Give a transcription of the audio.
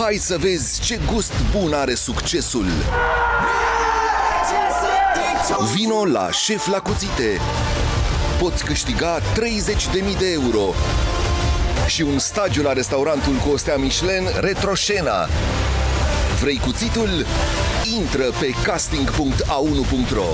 Hai să vezi ce gust bun are succesul! Vino la Șef la Cuțite! Poți câștiga 30.000 de euro și un stagiu la restaurantul cu o stea Michelin Retroșena. Vrei cuțitul? Intră pe casting.a1.ro